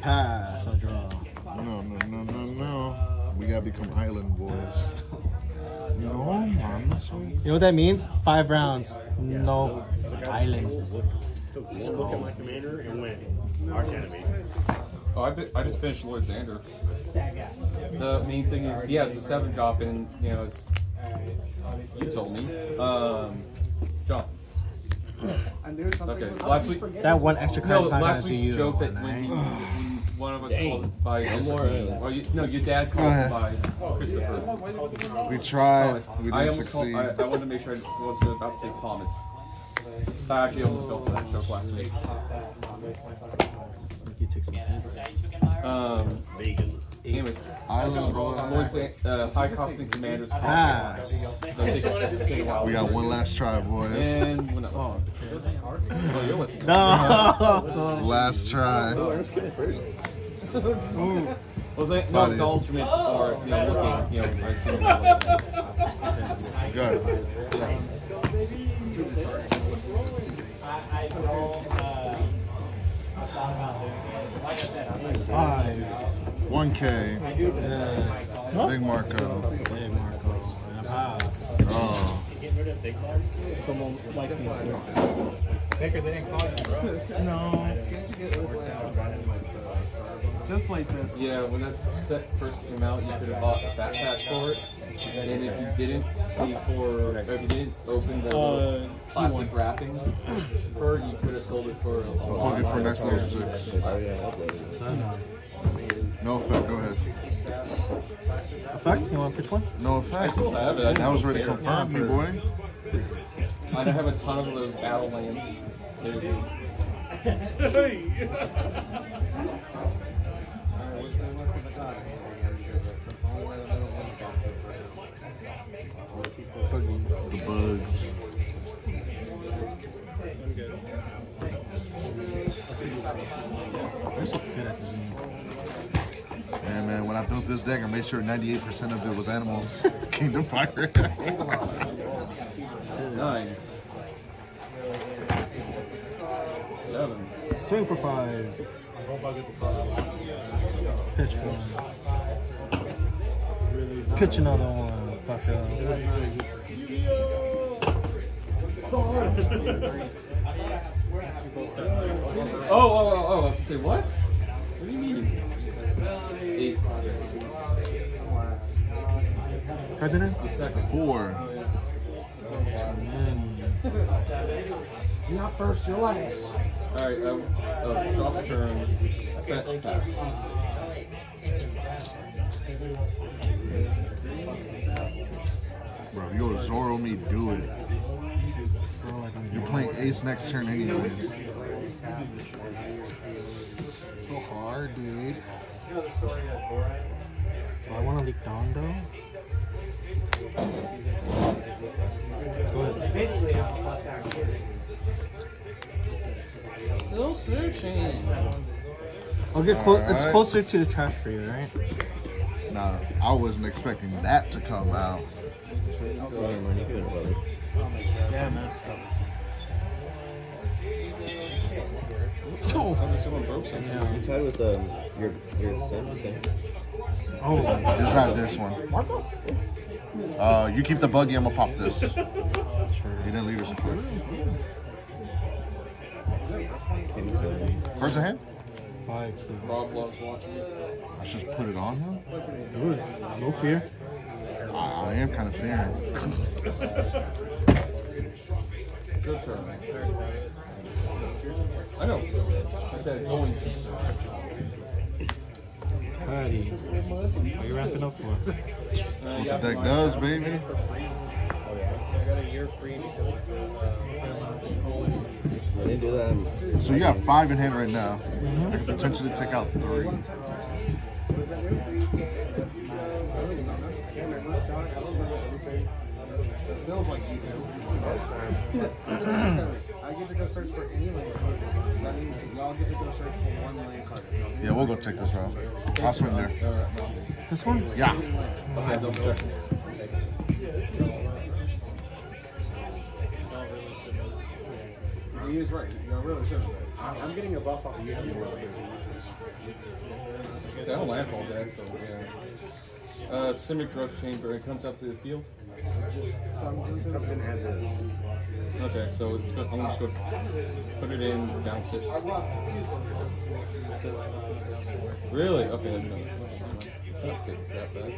pass. I'll draw. No, no, no, no, no. We gotta become island boys. No, man, this way. You know what that means? Five rounds. No island. Let's go. Look at my commander and win. Arch enemy. Oh, I, I just finished Lord Xander. The main thing is, yeah, the seven drop and you know, it's, you told me. Um, John. Okay, last week, That one extra no, card's not last gonna do week's you. joke that when, he, when one of us called it by, or you, no, your dad called ahead. it by Christopher. We tried. We I didn't almost called, succeed. I, I wanted to make sure I wasn't about to say Thomas. I actually almost fell for that joke last week. You took some hits. Um, Vegan. anyways, Island Lord boys. Xan- uh, high costing commanders. Pass. They'll take- take a while. We got one last try, boys. And when else? Oh, you're listening. No. Last try. Was it? No, Body. it's or you know looking. You know, I assume you're listening. Good. Five. 1K. Yes. Big Marco. Hey, Marco. Oh. Someone likes me. Baker, they didn't call you, bro. No. Just like this. Yeah, when that set first came out, you could have bought a backpack for it, and if you didn't pay for, if you didn't open the Uh, plastic wrapping for it, you could have sold it for a lot. Looking for next level six. No effect. Go ahead. Effect? You want to pitch one? No I effect. still have it. I That was don't already care. confirmed, me boy. I don't have a ton of those battle lands. Maybe. The bugs. This deck, I made sure 98% of it was animals. Kingdom Fire. Nice. Seven. Swing for five. Pitch one. Pitch another one. Fuck up. Oh, oh, oh, oh, I was gonna say what? What do you mean? Eight. President? The second. Four. Not first, you're last. Alright, um, uh, drop a turn. Set, pass. Bro, you go to Zoro me, do it. You're playing ace next turn anyways. So hard, dude. Do I want to leak down though? Go ahead. Still searching. I'll get clo- it's closer to the trash for you, right? Nah, I wasn't expecting that to come out. Yeah, man. Somebody, someone broke something. Yeah. You tied with um, your your son. Okay. Oh, It's not this one. Uh, you keep the buggy, I'm gonna pop this. You didn't leave us a foot. Cards in hand? five. So. Rob loves watching. Let's just put it on him. Do it. No fear. I, I am kind of fearing. Good turn. I know. I said going to. Alrighty. What are you wrapping up for? What the deck does, baby. I didn't do that. So you got five in hand right now. I could potentially take out three. I get to go search for any land card. That means y'all get to go search for one land card. Yeah, we'll go take this route. I'll swing there. This one? Yeah. Okay, he is right. You know, really should have. I'm, I'm getting a buff off of you. See, I don't landfall deck, so yeah. Uh, Simic Growth Chamber. It comes out to the field. Comes in as is. Okay, so it's go- I'm just going to put it in, bounce it. Really? Okay, no. I'll take that back.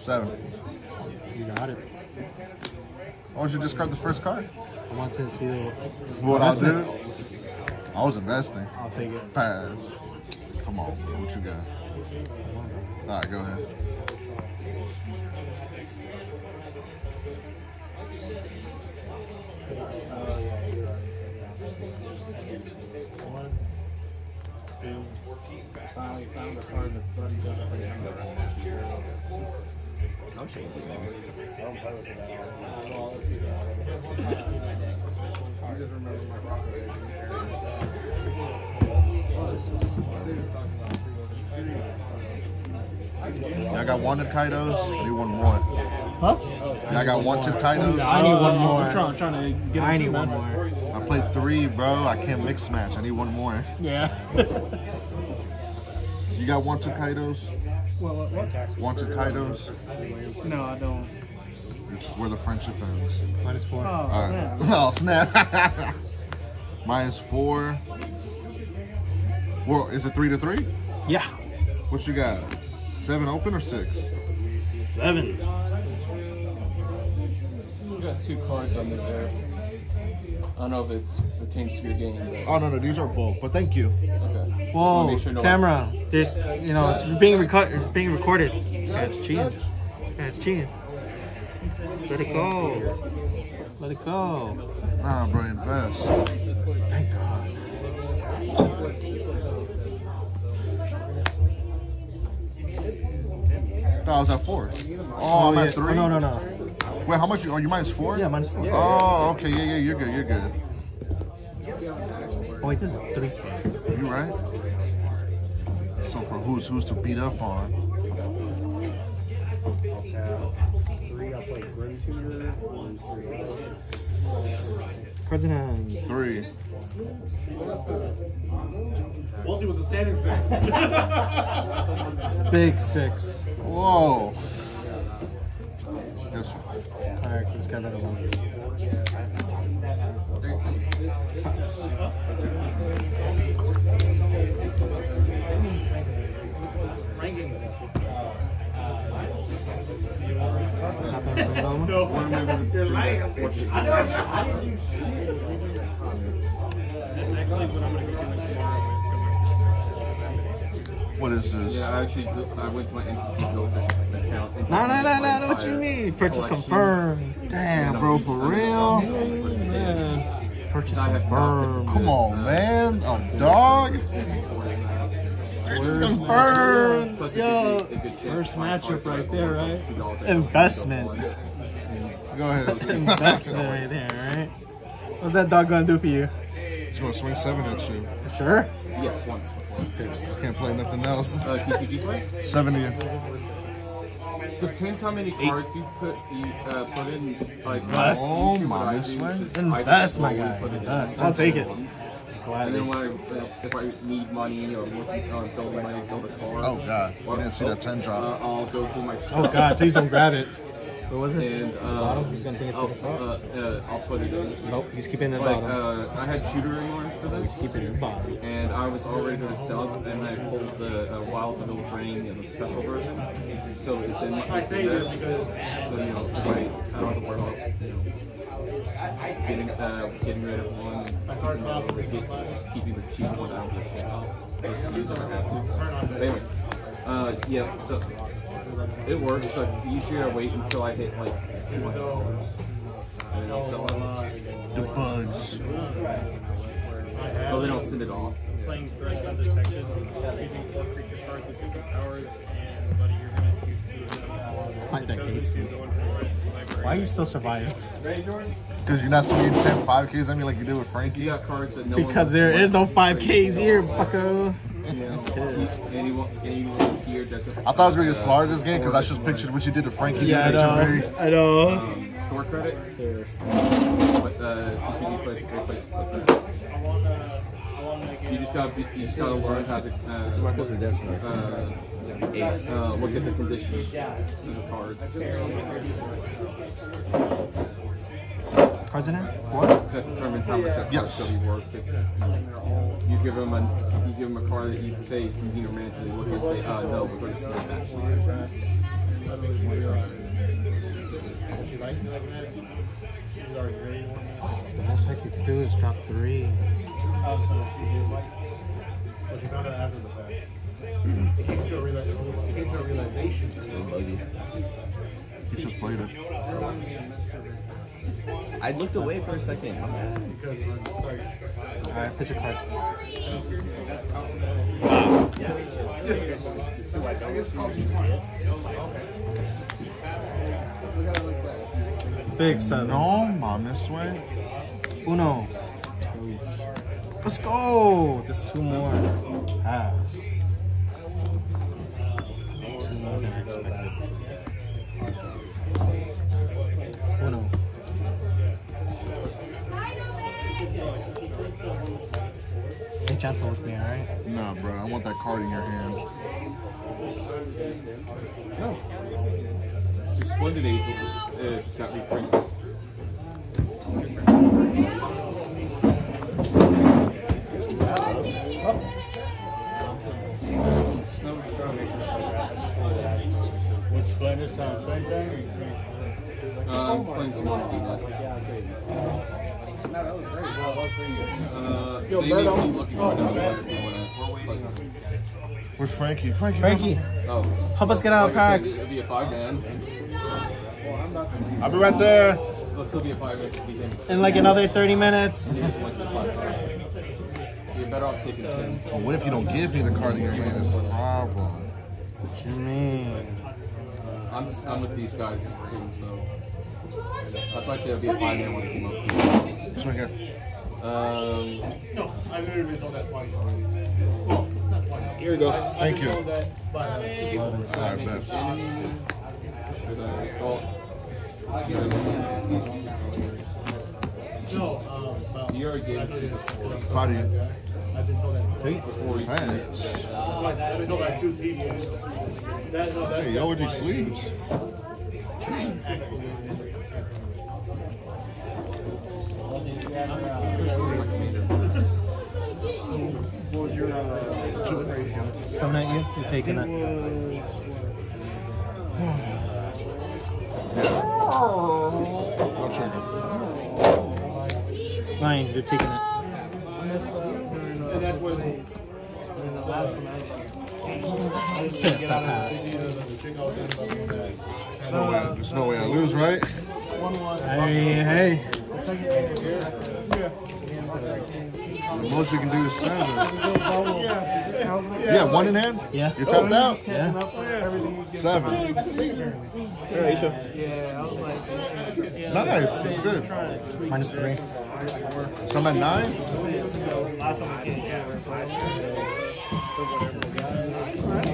Seven. You got it. Why don't you discard the first card? I want to see the What I did? investment. I was investing. I'll take it. Pass. Come on, what you got? All right, go ahead. Oh, One, two. Finally found a card that's bloody just for the number. I'm changing things. I don't play with it at all. I just remember my proclamation. Yeah, I got wanted Kaidos. I need one more. Huh? Yeah, I got wanted Kaidos. I need one more. I'm trying, trying to get I need one more. I played three, bro. I can't mix match. I need one more. Yeah. You got wanted Kaidos? well, what, what? Wanted Kaidos? No, I don't. It's where the friendship ends. Minus four. Oh, All snap. Oh, snap. Minus four. Well, is it three to three? Yeah. What you got? Seven open or six? Seven. You got two cards on there. I don't know if it pertains to your game, but Oh no, no, these are both. But thank you. okay. Whoa, sure no- camera. There's, you know, it's being recorded. It's being recorded. This guy's cheating. This guy's cheating. Let it go. Let it go. Nah, bro, invest. Thank God. No, I was at four. Oh, oh I'm oh, yeah. at three. Oh, no, no, no. Wait, how much? Are you minus four? Yeah, minus four. Oh, okay. Yeah, yeah, you're good. You're good. Oh, wait, this is three cards. You right? So for who's who's to beat up on? Three, I'll play Grim Tutor. One, three. Cards in hand. Three. We'll see what the standings say. Big six. Whoa. This one. Alright, let's get another one. Is this? Yeah, I actually I went to my NTT account. No, no, no, no, no, what you mean? Purchase confirmed. Damn, bro, for real? Purchase I have not confirmed. Come on, man. A dog? Purchase confirmed. Yo, a good, a good chance first matchup right there, right? Investment. Go ahead. Investment right there, right? What's that dog gonna do for you? He's gonna swing seven at you. Sure. Yes, once before. Just can't play nothing else. Uh, TCG play? Seventy. Depends how many cards you put you uh, put in. Like Invest. Oh, my, I this way? is just- I Invest, my guy. in Invest. into I'll take it. ones. And then when I, if I need money or working on building money, build a car. Oh god, I didn't see that ten Uh, drop. I'll go through my Oh god, please don't grab it. What was it? And bottom? uh, He's gonna bring it to I'll, the top. uh, uh, I'll put it in. Nope, he's keeping it in the Like bottom. uh, I had tutoring orders for this. He's keeping it in the bottom. and I was all ready to sell it, and I pulled the uh, Wild to Build Drain in the special version. So it's in, it's in there. So, you know, if I, I don't have to worry about, you know, getting, uh, getting rid of one, keeping, get, just keeping the cheap one out of the shit. Just use it when I have to. But anyways, uh, yeah, so it works. So usually I wait until I hit like $200, and then I'll sell it. The bugs. Oh, then I'll send it off. Playing Threat Undetected, choosing four creature cards with superpowers, and buddy, you're going to choose two of them. My deck hates me. Go into the right library. Why you still surviving? Because you're not swinging 10 5Ks at me like you did with Frankie. You got cards that no Because one there is no 5Ks here, bucko. Anyone anyone here doesn't. I thought I was going to get slaughtered this game because I just pictured what you did to Frankie. Yeah, I It's a very- know. I know. Um, store credit, Yes. but uh, TCG plays they play split credit. You just got you just gotta learn how to uh, Marco's redemption. uh, Ace. uh, look at the conditions of the cards. Cards in there? What? That determines how much that Yes. gonna be worth. 'cause, you, know, you give them a you give them a card that you say some you know randomly look and say, uh, no, we're gonna see that. The most I could do is drop three. He just played it. I looked away for a second. Alright, put your card. Big seven. No, mom, this way. Uno. Let's go. Just two more. Pass. Be gentle with me, alright? No, bro, I want that card in your hand. No. Your Splendid Angel just, uh, just got reprinted. What's playing this time? Same thing? Uh, I'm playing some more wanna. Where's Frankie? Frankie. Frankie, Oh, help us get out of packs. it'll be a five man. I'll be right there. Let's still be a five man. to beat him. In like another 30 minutes. He just went to the five man. You're better off taking ten. But what if you don't give me the card in your hand? That's the problem. What you mean? I'm just, I'm with these guys too, so that's why I said it'll be a five man when it came up. This one here. Um, Here we go. Thank you. All right, bet. should I call? You already gave it to me before. How do you? Before you Thanks. Hey, yo, with these sleeves. Something at you? You taking it? I'll check. Fine, you're taking it. It's pissed, that pass. There's no way. There's no way I lose, right? Hey, hey. The most you can do is seven. Yeah, one in hand. Yeah. You're tapped out. Yeah. Seven. Yeah, you should. Nice. That's good. Minus three. So I'm at nine. I